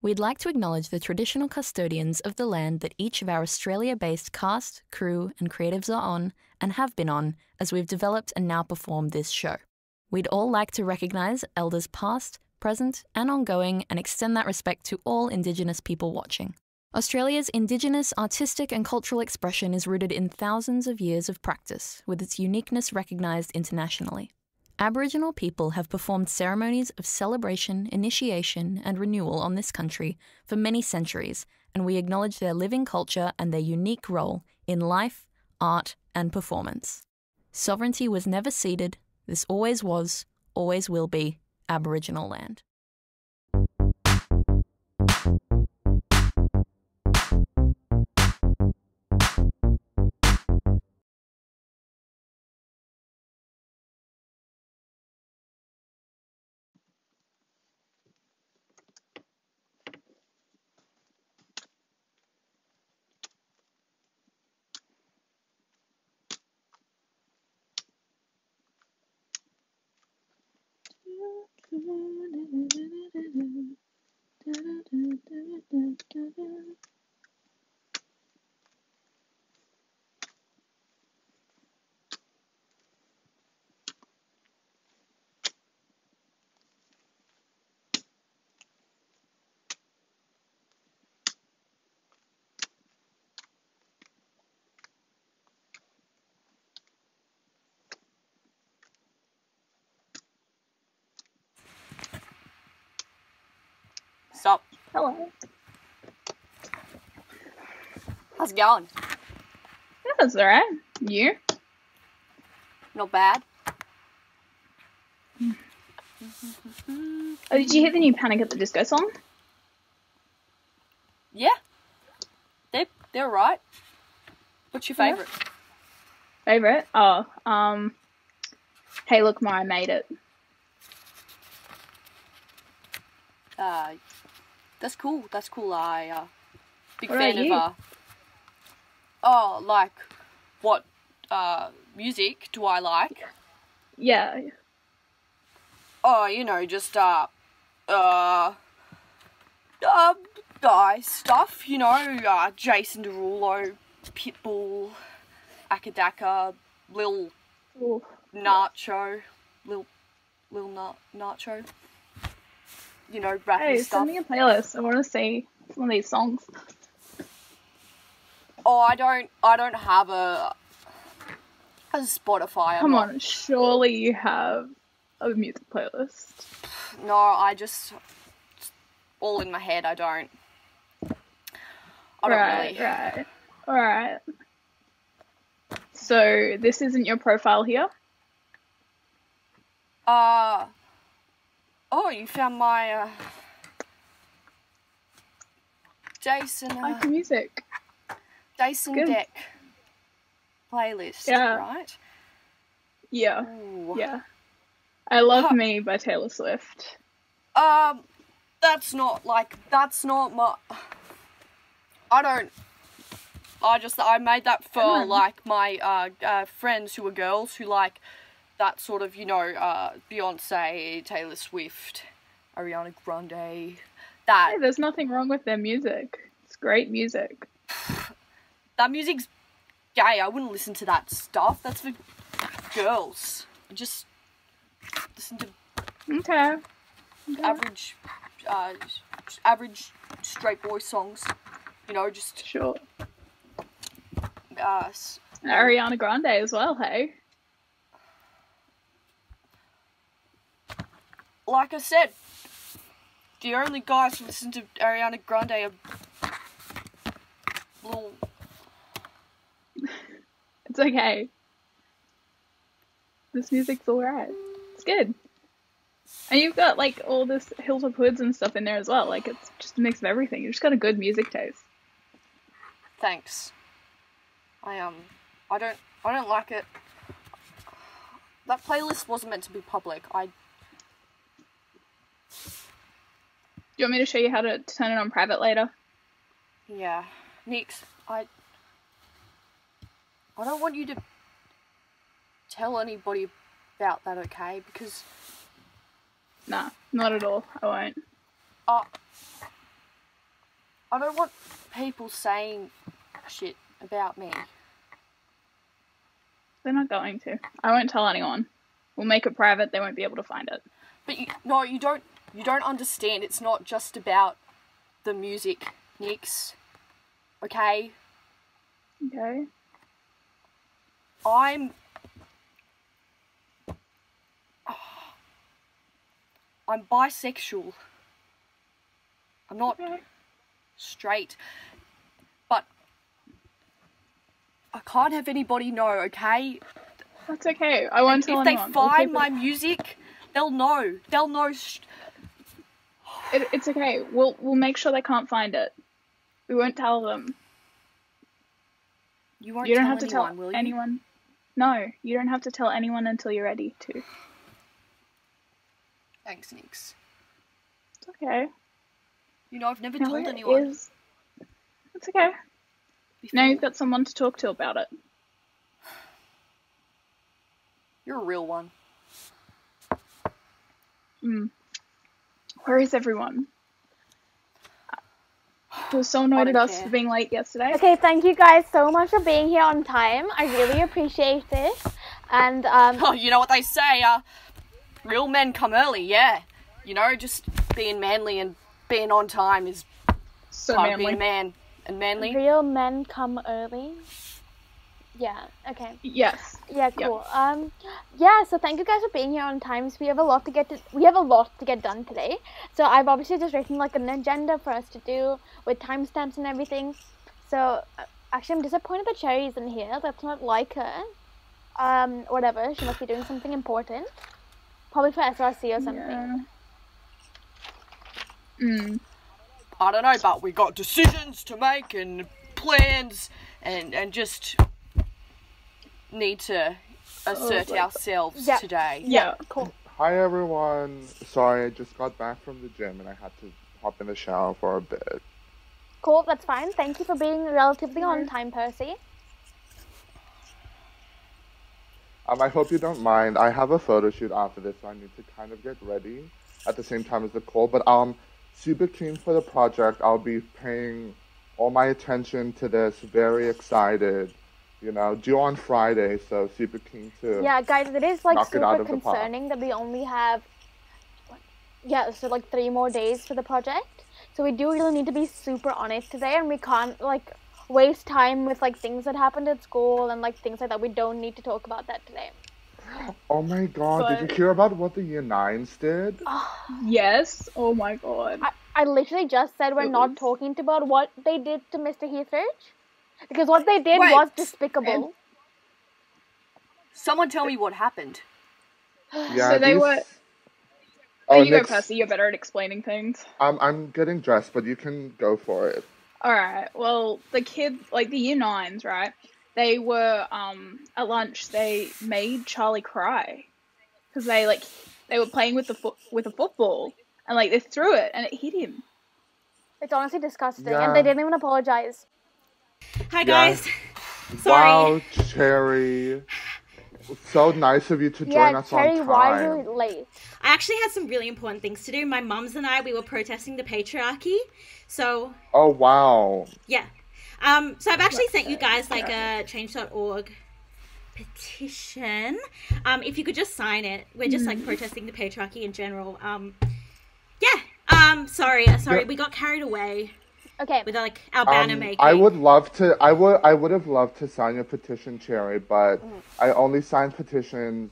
We'd like to acknowledge the traditional custodians of the land that each of our Australia based cast, crew, and creatives are on and have been on as we've developed and now perform this show. We'd all like to recognise elders past, present, and ongoing and extend that respect to all Indigenous people watching. Australia's Indigenous artistic and cultural expression is rooted in thousands of years of practice, with its uniqueness recognised internationally. Aboriginal people have performed ceremonies of celebration, initiation, and renewal on this country for many centuries, and we acknowledge their living culture and their unique role in life, art, and performance. Sovereignty was never ceded, this always was, always will be Aboriginal land. Stop. Hello. How's it going? Yeah, That's alright. You? Not bad. Oh, did you hear the new Panic at the Disco song? Yeah. They they're right. What's your Yeah. favourite? Favorite? Oh, um, Hey Look Ma, I Made It. Uh, that's cool. That's cool. I uh, big What fan of uh. Oh, like what uh music do I like? Yeah. Oh, you know, just uh, uh, uh, guy stuff. You know, uh, Jason Derulo, Pitbull, Akadaka, Lil Ooh. Nacho, Lil Lil Na- Nacho. You know, rapping Hey, stuff. send me a playlist. I want to see some of these songs. Oh, I don't. I don't have a a Spotify. Come on, surely you have a music playlist. No, I just all in my head. I don't. I don't right, really. right. Alright. So, this isn't your profile here? Uh. Oh, you found my uh. Jason. I like Uh, music. Jason good. Deck playlist. Yeah. Right. Yeah, Ooh. yeah. I Love. Me by Taylor Swift. Um, that's not like that's not my. I don't. I just I made that for like my uh, uh friends who are girls who like that sort of you know uh Beyonce, Taylor Swift, Ariana Grande, that Hey, there's nothing wrong with their music. It's great music. that music's gay. I wouldn't listen to that stuff. That's for girls. Just listen to Okay. Okay. average, uh, average straight boy songs. You know, just Sure. uh, Ariana Grande as well, hey? Like I said, the only guys who listen to Ariana Grande are little. It's okay. This music's alright. It's good. And you've got like all this Hilltop Hoods and stuff in there as well. Like it's just a mix of everything. You've just got a good music taste. Thanks. I um, I don't, I don't like it. That playlist wasn't meant to be public. I Do you want me to show you how to turn it on private later? yeah, Nix. I. I don't want you to tell anybody about that, okay? Because Nah, not at all. I won't. uh, I don't want people saying shit about me. They're not going to. I won't tell anyone. We'll make it private. They won't be able to find it. But you, no, you don't. You don't understand. It's not just about the music, Nix. Okay, Okay. I'm. I'm bisexual. I'm not Okay. straight. But I can't have anybody know, okay? That's okay. I won't If tell they anyone. Find my music, they'll know. They'll know. It, it's okay. We'll we'll make sure they can't find it. We won't tell them. you won't you don't tell have to anyone, tell anyone. No, you don't have to tell anyone until you're ready to. Thanks, Nix. It's okay. You know, I've never told it anyone. is- It's okay. before. Now you've got someone to talk to about it. You're a real one. Mm. Where is everyone? I was so annoyed at us for being late yesterday. Okay, thank you guys so much for being here on time. I really appreciate it. And um, Oh, you know what they say, uh, real men come early, yeah. You know, just being manly and being on time is So part of being manly. a man. And manly. real men come early. Yeah. Okay. Yes. Yeah. Cool. Um. Yeah. So thank you guys for being here on times. We have a lot to get to. We have a lot to get done today. So I've obviously just written like an agenda for us to do with timestamps and everything. So uh, actually, I'm disappointed that Cherry isn't here. That's not like her. Um. Whatever. She must be doing something important. Probably for SRC or something. Yeah. Mm. I don't know, but we got decisions to make and plans and, and just need to assert Oh, my- ourselves Yeah. today. Yeah. Cool. Hi everyone. Sorry, I just got back from the gym and I had to hop in the shower for a bit. Cool, that's fine. Thank you for being relatively on time, Percy. Um, I hope you don't mind. I have a photo shoot after this, so I need to kind of get ready at the same time as the call. But um, super keen for the project. I'll be paying all my attention to this. Very excited. You know, due on Friday, so super keen to. Yeah, guys, it is like Knock it out super of the park. concerning that we only have, yeah, so like three more days for the project. So we do really need to be super honest today, and we can't like waste time with like things that happened at school and like things like that. We don't need to talk about that today. Oh my God! Did you hear about what the year nines did? Ah. Yes. Oh my god. I, I literally just said we're It not was- talking about what they did to Mr. Heathridge. Because what they did Wait, was despicable. Someone tell me what happened. Yeah. so they these- were. Oh, Oh, you go, Nick's- Percy. You're better at explaining things. I'm I'm getting dressed, but you can go for it. All right. Well, the kids, like the year nines, right? They were um at lunch. They made Charlie cry because they like they were playing with the foot with a football and like they threw it and it hit him. It's honestly disgusting, Yeah. and they didn't even apologize. Hi Yeah. guys. Sorry. Wow, Cherry. So nice of you to join Yeah, us Cherry, on why are you late? I actually had some really important things to do. My mums and I we were protesting the patriarchy. So, Oh wow. yeah. Um so I've actually sent you guys like a change.org petition. Um if you could just sign it. We're just like protesting the patriarchy in general. Um yeah. Um sorry, sorry. Yeah. We got carried away Okay. with like our banner Um, making. I would love to. I would. I would have loved to sign your petition, Cherry, but Mm. I only sign petitions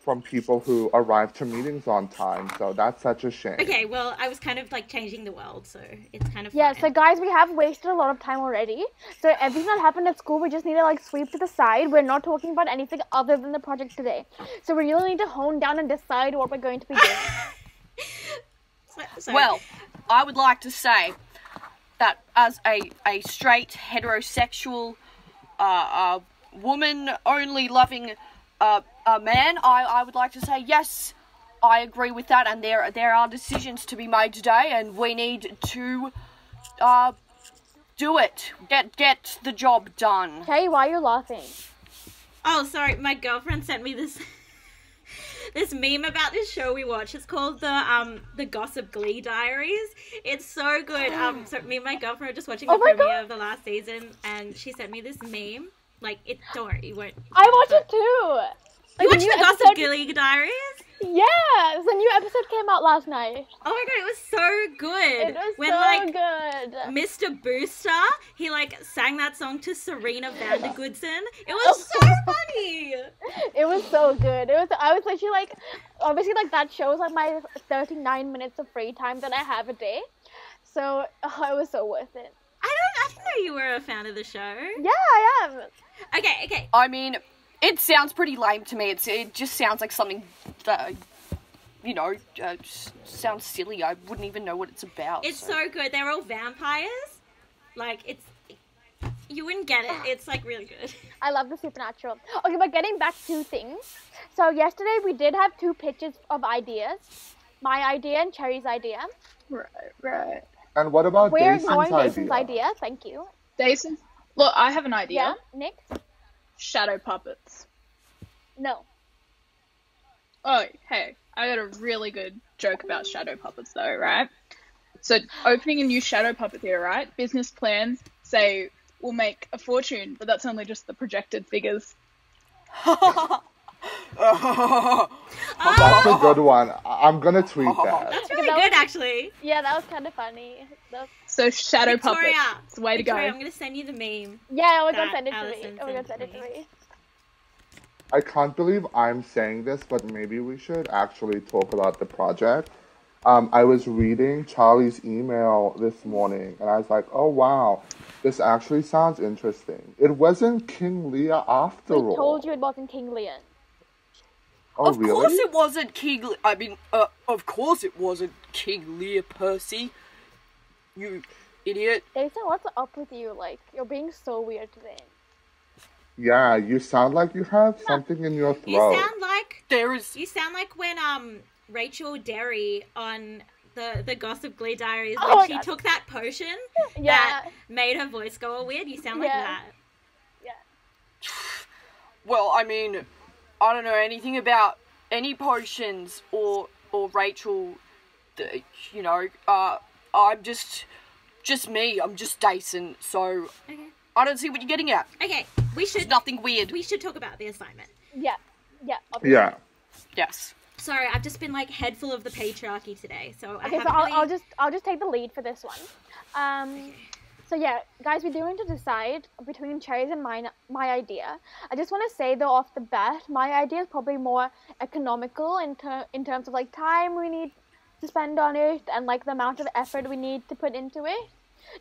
from people who arrive to meetings on time. So that's such a shame. Okay, well, I was kind of like changing the world, so it's kind of Yeah, fine. so guys, we have wasted a lot of time already. So everything that happened at school, we just need to like sweep to the side. We're not talking about anything other than the project today. So we really need to hone down and decide what we're going to be doing. So- so- Well, I would like to say that as a, a straight heterosexual uh, uh, woman only loving uh, a man, I, I would like to say yes, I agree with that, and there there are decisions to be made today, and we need to uh, do it. Get get the job done. Okay, why are you laughing? Oh, sorry, my girlfriend sent me this this meme about this show we watch. It's called the um the Gossip Glee Diaries. It's so good. Um, so me and my girlfriend were just watching the Oh premiere God. of the last season, and she sent me this meme. Like it, don't worry, you won't. I watched it too. Like, You watched new the Gossip episode- Glee Diaries? Yeah, the new episode came out last night. Oh my god, it was so good. It was when so like good. Mr. Booster, he like sang that song to Serena Vandergoodson. It was so funny. It was so good. It was. I was literally like, obviously, like that shows like my 39 minutes of free time that I have a day. So oh, it was so worth it. I don't. I didn't know you were a fan of the show. Yeah, I am. Okay, okay. I mean, it sounds pretty lame to me. It's it just sounds like something that you know uh, sounds silly. I wouldn't even know what it's about. It's so good. They're all vampires. Like it's. You wouldn't get it. It's like really good. I love the supernatural. Okay, but getting back to things. So yesterday we did have two pitches of ideas. My idea and Cherry's idea. Right, right. And what about We're Jason's ignoring idea? Jason's idea. Thank you. Jason, look, I have an idea. Yeah, idea. Nick? Shadow puppets. No. Oh, hey, I got a really good joke about shadow puppets though, right? So, opening a new shadow puppet theater, right? Business plans say we'll make a fortune, but that's only just the projected figures. That's a good one. I- I'm gonna tweet that. That's really that was- good, actually. Yeah, that was kind of funny. Was- So, shadow Victoria, puppets. It's the way to go. I'm gonna send you the meme. Yeah, oh my That god, send it to me. Allison Oh my god, send it to to me. me. I can't believe I'm saying this, but maybe we should actually talk about the project. Um, I was reading Charlie's email this morning, and I was like, "Oh wow, this actually sounds interesting." It wasn't King Lear after We all. told you it wasn't King Leon. Oh of really? course it wasn't King. Le- I mean, uh, of course it wasn't King Lear Percy. You idiot. Jason, what's up with you? Like, you're being so weird today. Yeah, you sound like you have something in your throat. You throat. sound like There is. you sound like when um Rachel Derry on the the Gossip Glee Diaries Oh when she God. took that potion Yeah. that made her voice go all weird. You sound like Yeah. that. Yeah. Well, I mean, I don't know anything about any potions or or Rachel. The, you know, uh, I'm just just me. I'm just Dyson. So Okay. I don't see what you're getting at. Okay, we It's should nothing weird. we should talk about the assignment. Yeah. Yeah. obviously. Yeah. Yes. Sorry, I've just been like head full of the patriarchy today, so I Okay, haven't so I'll, really. I'll just I'll just take the lead for this one. Um, so yeah, guys, we do need to decide between Cherry's and mine my idea. I just want to say though off the bat, my idea is probably more economical in ter- in terms of like time we need to spend on it and like the amount of effort we need to put into it.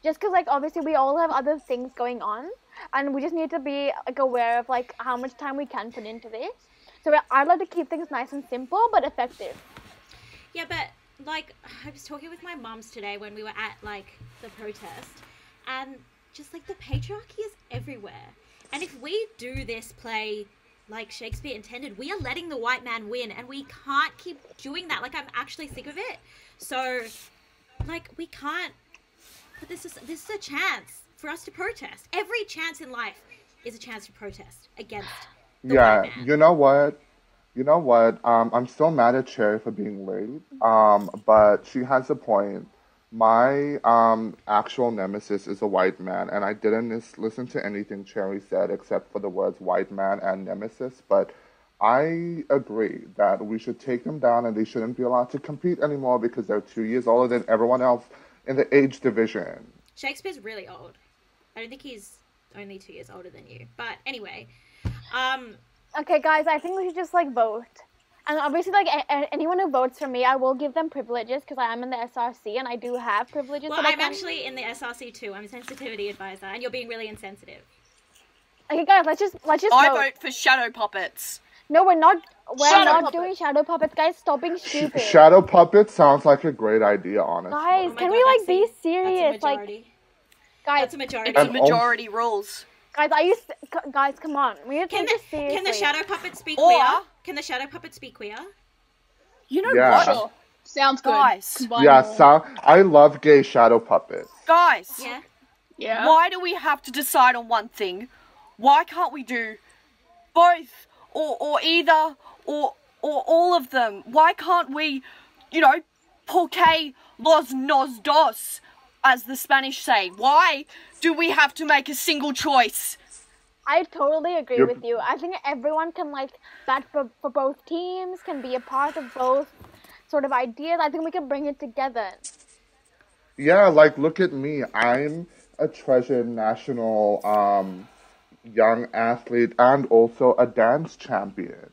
Just because like obviously we all have other things going on, and we just need to be like aware of like how much time we can put into this. So I'd like to keep things nice and simple but effective. Yeah, but like I was talking with my mums today when we were at like the protest, and just like the patriarchy is everywhere. And if we do this play like Shakespeare intended, we are letting the white man win, and we can't keep doing that. Like I'm actually sick of it. So, like we can't. But this is this is a chance for us to protest. Every chance in life is a chance to protest against. Yeah, you know what? You know what? Um, I'm still mad at Cherry for being late. Um, but she has a point. My um actual nemesis is a white man, and I didn't lis- listen to anything Cherry said except for the words white man and nemesis. But I agree that we should take them down, and they shouldn't be allowed to compete anymore because they're two years older than everyone else in the age division. Shakespeare's really old. I don't think he's only two years older than you. But anyway, um, Okay, guys, I think we should just like vote. And obviously, like a- a- anyone who votes for me, I will give them privileges because I am in the SRC and I do have privileges. well, I I'm actually in the SRC too. I'm a sensitivity advisor, and you're being really insensitive. Okay, guys, let's just let's just I vote. vote for shadow puppets. No, we're not. We're Shadow not puppet. doing shadow puppets, guys. Stop being stupid. Shadow puppets sounds like a great idea, honestly. Guys, Oh can God, we like be a- That's a serious? Like, majority. guys, That's a majority. It's a majority rules. Guys, are you s- c- guys? Come on, we need to Can take the, this seriously. can the shadow puppet speak Or- queer? Can the shadow puppet speak queer? You know Yeah. what, Sure. Sounds good. Guys. Combine Yeah, them so I love gay shadow puppets. guys? Yeah. Yeah. Why do we have to decide on one thing? Why can't we do both or or either or or all of them? Why can't we, you know, porque los nos dos, as the Spanish say? Why do we have to make a single choice? I totally agree You're- with you. I think everyone can like that for, for both teams can be a part of both sort of ideas. I think we can bring it together. Yeah, like look at me. I'm a treasured national um, young athlete and also a dance champion.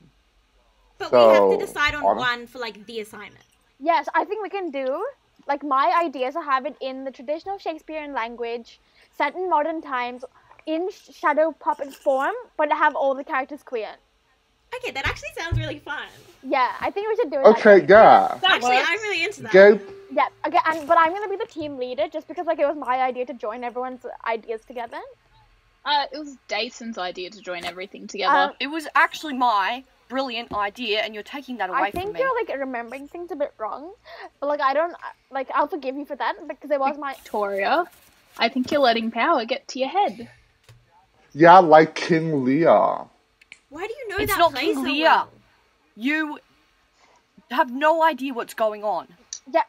But we have to decide on on- one for like the assignment. Yes, I think we can do like my idea is to have it in the traditional Shakespearean language, set in modern times, in shadow puppet form, but have all the characters queer. Okay, that actually sounds really fun. Yeah, I think we should do it. Okay, way. yeah. That Actually, works. I'm really into that. Gabe, Yeah. Okay. And, but I'm gonna be the team leader just because like it was my idea to join everyone's ideas together. Uh, it was Dason's idea to join everything together. Uh, It was actually my brilliant idea, and you're taking that away from you. I from think me. you're like remembering things a bit wrong, but like I don't uh, like I'll forgive you for that because it was my Victoria, I think you're letting power get to your head. yeah, like King Lear. Why do you know It's that not King so Lear. well? You have no idea what's going on. yeah.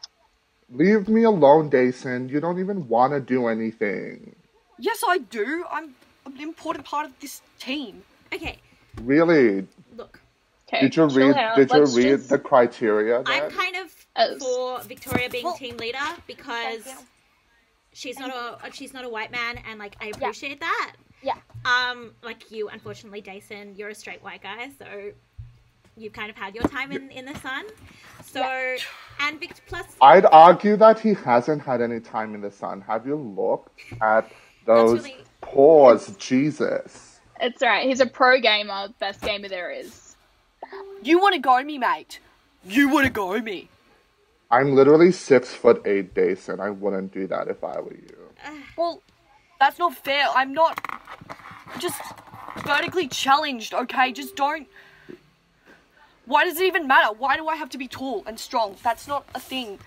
Leave me alone, Dason. You don't even want to do anything. Yes, I do. I'm an important part of this team. Okay, Really? Look, Okay, Did you chill read? out. Did you Let's read just- the criteria? I'm Then? kind of As- for Victoria being Well- team leader because Thank you. she's not a she's not a white man, and like I appreciate that. Yeah. Um, like you, unfortunately, Jason, you're a straight white guy, so you've kind of had your time in in the sun. So, and Vic plus I'd argue that he hasn't had any time in the sun. Have you looked at those really- paws? Jesus. It's alright. He's a pro gamer, best gamer there is. You want to go me, mate? You want to go me? I'm literally six foot eight, Dason. I wouldn't do that if I were you. Well, that's not fair. I'm not just vertically challenged, okay? Just don't. Why does it even matter? Why do I have to be tall and strong? That's not a thing.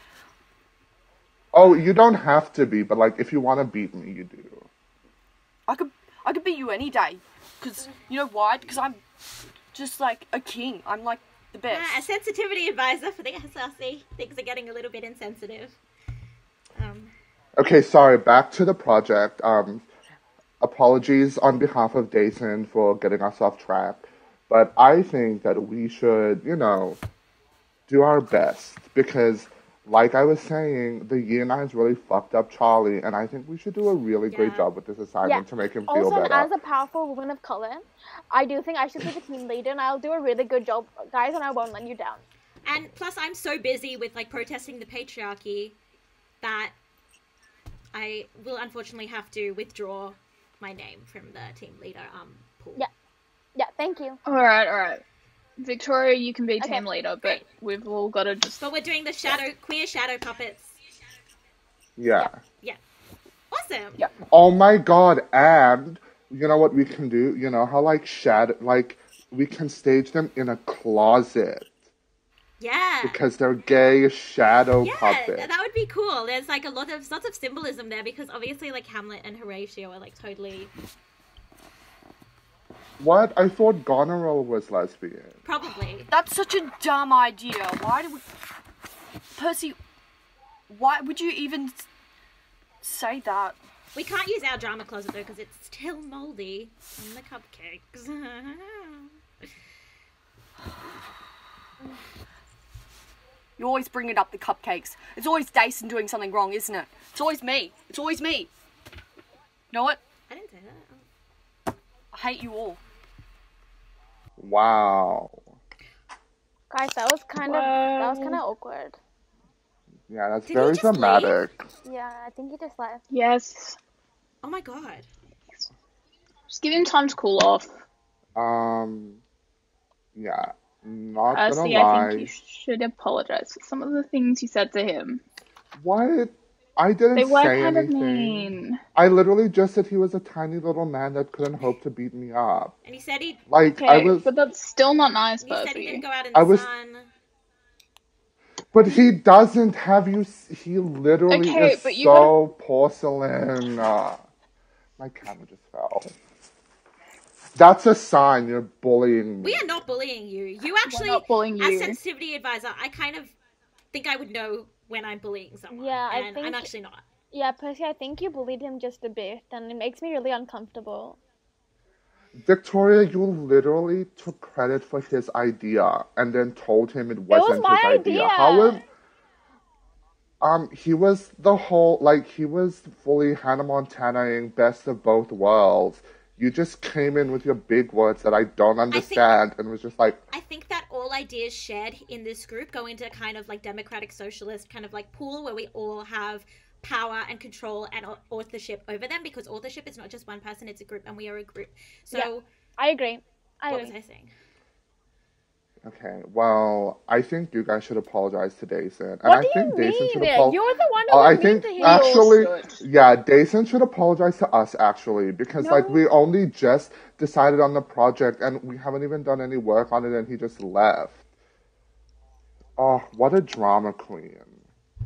Oh, you don't have to be, but like if you want to beat me, you do. I could, I could beat you any day. Cause you know why? Because I'm just like a king. I'm like the best. uh, a sensitivity advisor for the SRC. Things are getting a little bit insensitive. Um, Okay, sorry. Back to the project. Um, apologies on behalf of Dason for getting us off track, but I think that we should, you know, do our best because, like I was saying, the year nines really fucked up Charlie, and I think we should do a really great job with this assignment Yeah. to make him feel better. Also, better. as a powerful woman of color, I do think I should be the team leader, and I'll do a really good job, guys, and I won't let you down. and plus, I'm so busy with like protesting the patriarchy that I will unfortunately have to withdraw my name from the team leader um pool. Yeah. Yeah. Thank you. Alright, alright. Victoria, you can be Okay, team leader, but great. we've all got to just. But we're doing the shadow queer shadow puppets. yeah. Yeah. Awesome. Yeah. Oh my god, and you know what we can do? You know how like shadow like we can stage them in a closet Yeah. because they're gay shadow Yeah, puppets. that would be cool. There's like a lot of lots of symbolism there because obviously like Hamlet and Horatio are like totally What? I thought Goneril was lesbian. probably. That's such a dumb idea. Why do we... Percy, why would you even say that? We can't use our drama closet though because it's still moldy from the cupcakes. You always bring it up the cupcakes. It's always Dason doing something wrong, isn't it? It's always me. It's always me. You know what? I didn't say that. I hate you all. Wow. Guys, that was kind of that was kind of awkward. Yeah, that's Did very just leave? dramatic. Yeah, I think he just left. Yes. Oh my god. Just give him time to cool off. Um, yeah, not Uh, gonna see, I think you should apologize for some of the things you said to him. What? I didn't They were say kind of anything. mean. I literally just said he was a tiny little man that couldn't hope to beat me up. And he said he Like I Okay, was, but that's still not nice, he said he didn't go out in the I was- sun. but he doesn't have you. He literally Okay, is but you so porcelain. Uh, my camera just fell. That's a sign you're bullying me. We are not bullying you. You actually, not bullying as sensitivity advisor, I kind of think I would know when I'm bullying someone. Yeah, I think I'm actually not. Yeah, Percy, I think you bullied him just a bit, and it makes me really uncomfortable. Victoria, you literally took credit for his idea and then told him it was wasn't my his idea. idea. How would um he was the whole like he was fully Hannah Montanaing best of both worlds. You just came in with your big words that I don't understand and was just like, I think that all ideas shared in this group go into kind of like democratic socialist kind of like pool where we all have power and control and authorship over them because authorship is not just one person, it's a group and we are a group. So, Yeah. I agree. I what was agree. I saying? Okay, well, I think you guys should apologize to Dason. And What I do think you Dason should mean? apologize. You're the one who was I think to him. actually, should. yeah, Dason should apologize to us actually because like we only just decided on the project and we haven't even done any work on it and he just left. Oh, what a drama queen!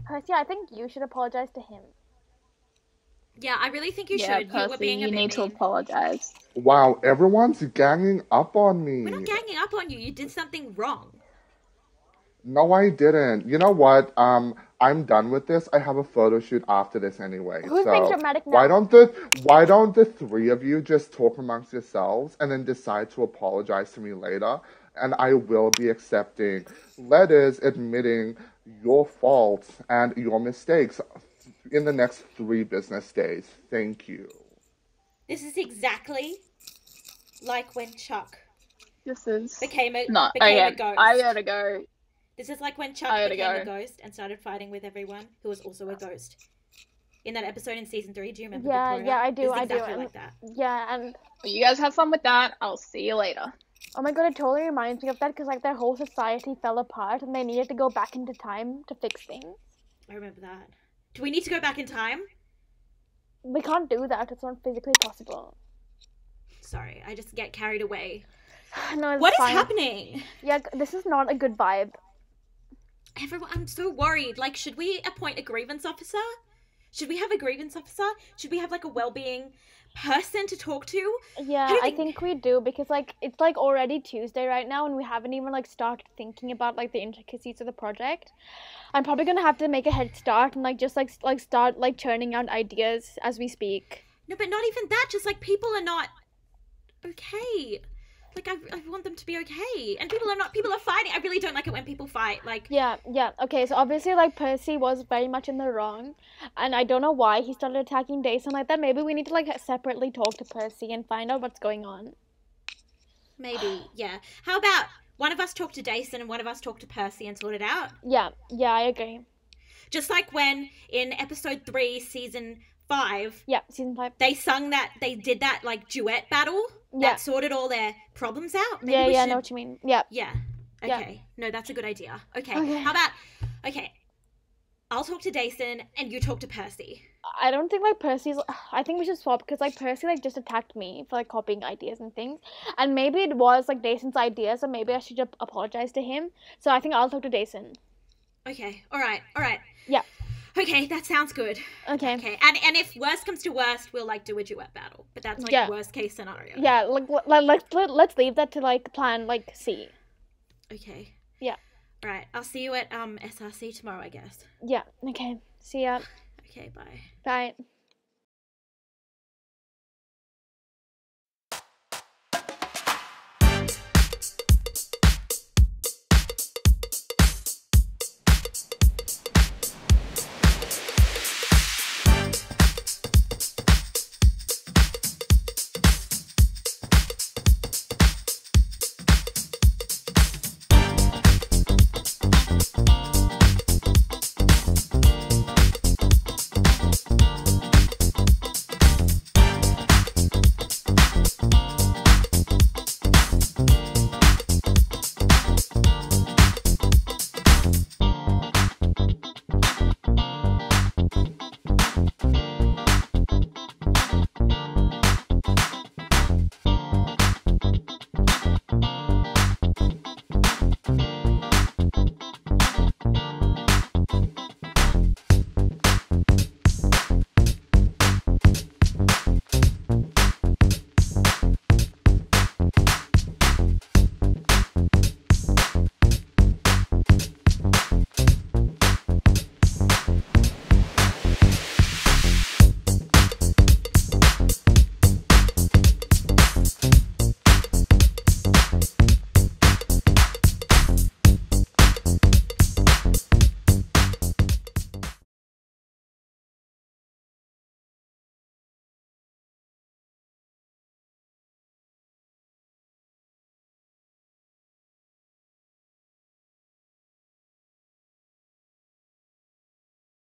Percy, I think you should apologize to him. Yeah, I really think you yeah, should. you were Percy, being a you bit need to apologize. Wow, everyone's ganging up on me. We're not ganging up on you. You did something wrong. No, I didn't. You know what? Um, I'm done with this. I have a photo shoot after this anyway. Who's so being dramatic now? why don't the why don't the three of you just talk amongst yourselves and then decide to apologize to me later? And I will be accepting letters admitting your faults and your mistakes in the next three business days. Thank you. This is exactly like when Chuck This is became a no. became Okay, a ghost. I gotta go. This is like when Chuck I gotta became a ghost and started fighting with everyone who was also a ghost. In that episode in season three, do you remember? Yeah, Victoria? yeah, I do, This I do, exactly and- like that. Yeah, and You guys have fun with that. I'll see you later. oh my god, it totally reminds me of that because like their whole society fell apart and they needed to go back into time to fix things. I remember that. Do we need to go back in time? We can't do that. It's not physically possible. Sorry, I just get carried away. no, it's What is fine. happening? Yeah, this is not a good vibe. Everyone, I'm so worried. Like, should we appoint a grievance officer? Should we have a grievance officer? Should we have like a well-being person to talk to? Yeah, I think- think we do because like it's like already Tuesday right now and we haven't even like started thinking about like the intricacies of the project. I'm probably gonna have to make a head start and like just like like start like churning out ideas as we speak. No, but not even that. Just like people are not okay. Like I, I want them to be okay, and people are not. People are fighting. I really don't like it when people fight. Like Yeah, yeah. Okay, so obviously like Percy was very much in the wrong, and I don't know why he started attacking Dason like that. Maybe we need to like separately talk to Percy and find out what's going on. maybe, yeah. How about one of us talk to Dason and one of us talk to Percy and sort it out? Yeah, yeah, I agree. Just like when in episode three, season five, Yeah, season five. they sung that. They did that like duet battle Yeah. that sorted all their problems out. Maybe yeah, yeah, I know what you mean. Yeah. Yeah. Yeah. Okay. No, that's a good idea. Okay. Okay. How about okay? I'll talk to Dason and you talk to Percy. I don't think like Percy's. I think we should swap because like Percy like just attacked me for like copying ideas and things, and maybe it was like Dason's idea, so maybe I should just apologize to him. So I think I'll talk to Dason. Okay. All right. All right. Yeah. Okay, that sounds good. Okay. Okay. And and if worst comes to worst, we'll like do a duet battle. But that's like Yeah. worst case scenario. Yeah, like let, let, let's let, let's leave that to like plan like C. Okay. Yeah. Right. I'll see you at um SRC tomorrow, I guess. Yeah. Okay. See ya. Okay. Bye. Bye.